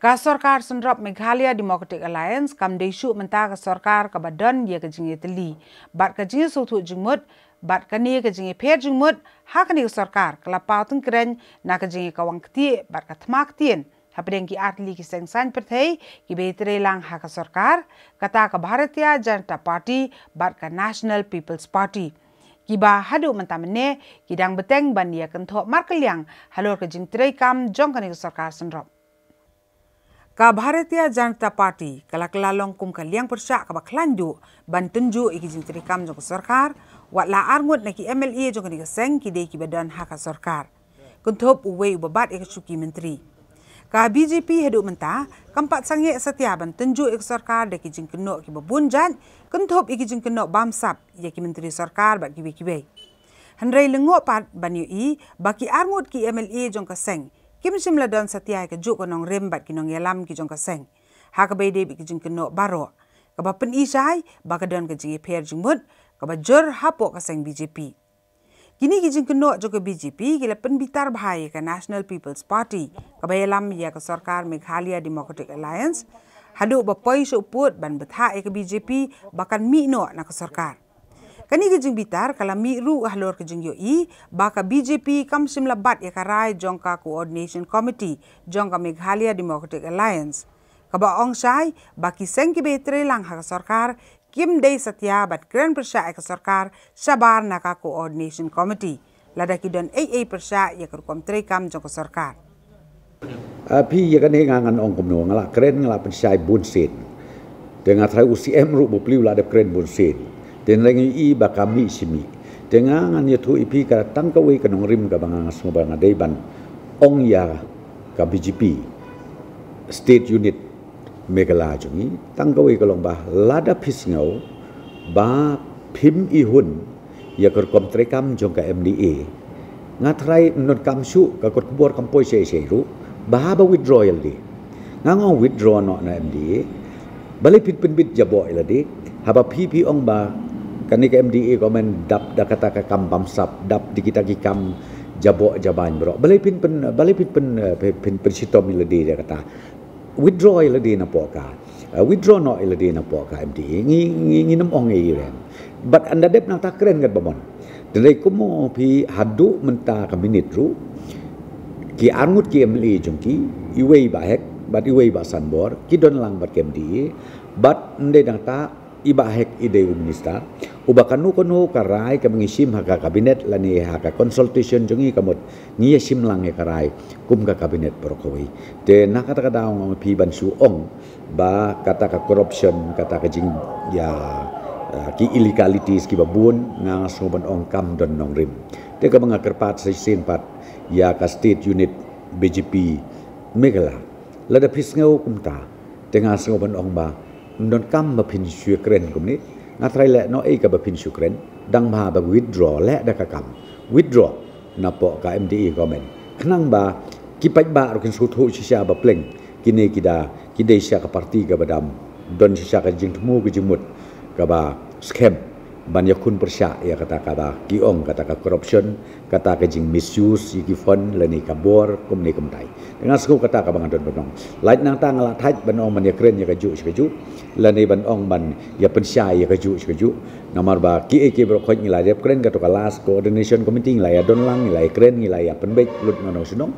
Ka Sarkar Sendrop Meghalaya Democratic Alliance kam desu menta ka Sarkar ka badan ye ka jingi teli. Bat ka jingi sotu jingmut, bat ka ni ka jingi per jingmut, ha ka ni ka Sarkar ka lapau tung keren na ka jingi ka wang kti, bat ka tmak tien. Hapadeng ki atli ki seng san ki betre lang ha ka Sarkar, kata ka Bharatiya Janata Party, bat ka National People's Party. Kiba hadu mentamene kidang beteng ban ia kentok markeliang halor ke jing kam jong ka ni ka Sarkar Sendrop ka Bharatiya Janata Party kala kala long kum ka liang persya ka baklanju ban tunju iki jin kam jong sarkar wat la arngut na ki MLA jong ni seng ki de ki badan hak sarkar. Kunthop uwe ubabat ek suki menteri. Ka BJP hedu menta kampat sangi setia ban tunju ek sarkar de ki jin keno ki babun jan kunthop iki jin keno bamsap ye ki menteri sarkar ba ki ki Hendrai lengo pat ban yu i baki arngut ki MLA jong ka seng Kim sim la don satia ke juk nong rembat ki nong yalam ki jong ka seng. Ha ka bay debi ki jing keno baro. Ka ba pen isai ba ka don ka jing per jing mut ka ba jor hapo ka seng BJP. Kini ki jing keno jok BJP ki la pen bitar bhai ka National People's Party ka ba yalam ya ka sarkar Meghalaya Democratic Alliance. Hadu ba poi so put ban betha e ka BJP bakan mi no na ka sarkar. Kani ke jing bitar kala mi ru ahlor ke jing yo i baka BJP kam sim labat ya karai jongka coordination committee jongka Meghalaya Democratic Alliance. Kaba ong sai baki seng ki betre lang ha sarkar kim dei satya bat kren persya ka sarkar sabar naka coordination committee. Lada ki don AA persya ya kerkom tre kam jongka sarkar. Api ya kan ngangan ong kumno ngala kren ngala persya bunsin. Dengan trai UCM ru bu pliu la de kren bunsin den lengi i ba kami simi. Tenga ngan ye thu ipi ka tang ka we ka nong rim ka banga smo banga dei ban. Ong ya ka BGP state unit megala jungi tang ka we ka long ba lada phis ngau ba phim i hun ya kor kom tre kam jong ka MDA nga trai non kam su ka kor bor kam poi se se ru ba ba withdrawal di. Nga ngong withdraw no na MDA balik pit pin bit jabo ila di haba pi pi ong ba kan ke MDA komen dap da kata ka kam bam sap dap di kita ki kam jabo jaban bro balai pin pen balai pin pen pin pen sitom ila di dia kata withdraw ila di na poka uh, withdraw no ila di na poka MDA ngi ngi ngi nam ong ngi ren but anda dep na tak keren kat bamon. Dari kumo pi hadu menta ka minit ru ki angut ki MLA jungki iwei ba hek but iwei ba sanbor ki don lang bat KMDA but ndai dang ta iba hek ide minister uba kanu kanu karai ka mengisim haka kabinet lani haka consultation jungi kamot ngi sim lang e karai kum ka kabinet prokowi te na kata kata ong pi ban su ong ba kata ka corruption kata ka jing ya uh, ki illegalities ki babun nga so ban ong kam don nong rim. Te ka mga kerpat sa sin pat ya ka state unit BGP megala. Lada pisngau kumta tengah so ban ong ba non kam ma pin shu kren kum ni. Nga trai le no e ka ba pin shu kren. Dang ma ba withdraw le da ka kam. Withdraw. Na po ka MDE government. Khnang ba ki pai ba ro kin su thu chi sha ba pleng. Ki ne ki da ki de sha ka parti ka badam don sha ka jing thu ki jimut ka ba scam banyak kun persya ya kata kata kiong kata kata corruption kata kata jing misuse yiki fund leni kabor kum ni kumtai dengan suku kata kata bangan don bonong lain nang tang la thaj ban ong man ya kren ya kaju kaju leni ban ong man ya persya ya kaju kaju nomor ba ki e ki bro khoi ngila ya kren kata last coordination committee ngila ya don lang ngila kren ngila ya penbek lut ngono sunong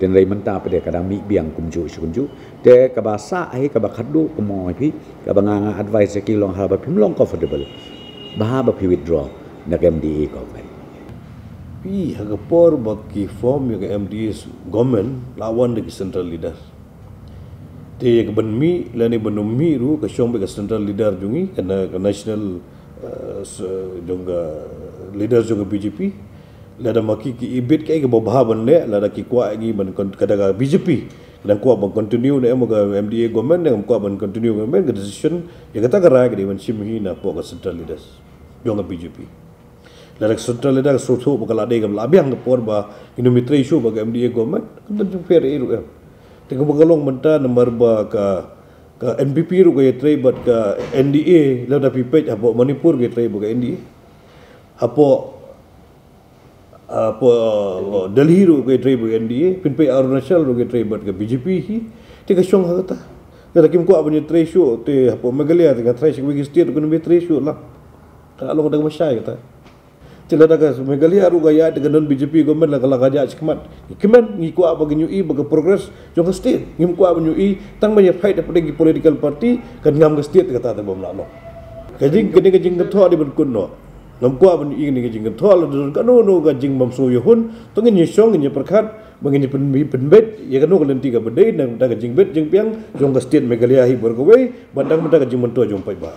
dan rai menta pada kada mi biang kumju sukunju de kabasa ai kabakadu kumo pi kabanga advice ki long hal ba pimlong comfortable bahaba pi withdraw na MDA government. Pi hagapor baki form yung MDA government lawan dengan central leader. Te yang ben mi lani ben mi ru ke syong ke central leader jungi kena ke national uh, leader jongga BJP lada maki ki ibit ke ke babah ban le lada ki kuat lagi ban kada BJP dan kuat ban continue ne mo MDA government dan kuat ban continue government ke decision ya kata kara ke di simhi na po ke central leaders yang BJP. Lalu central leader suatu bakal ada yang lebih yang kepor bah ini mitra isu bagi MDA government kan tentu fair itu kan. Tengah bengalong mentah nombor bah ke ke NPP ru ke try buat ke NDA lalu dah pipet apa Manipur ke try bagi NDA. Apa apa Delhi ru ke try bagi NDA, pinpai Arunachal ru ke try buat ke BJP hi. Ti ka syong ha ta. Kata kim ko abunyi tresho te apa megalia te ka tresho wigi state ko nambi tresho lah. Tak along daga masyai kata. Cila daga megalia ru gaya dengan non BJP government lah kalau gajak cikmat. Kiman ngi ko apa genyu i baga progress jong state. Ngim ko abunyu i tang banyak fight daripada political party kan ngam ke state kata ta bom lah. Kajing kene kajing ketho di ben kunno ngam kwa ban ing ni jing thol dun ka no no ga jing bam so yun to ngin ni song ni perkhat mangin ni pen pen bet ya ka no ka lenti ka bedai nang da ga jing bet jing piang jong ga state megalia hi we bandang mata ga jing mon to jong pai ba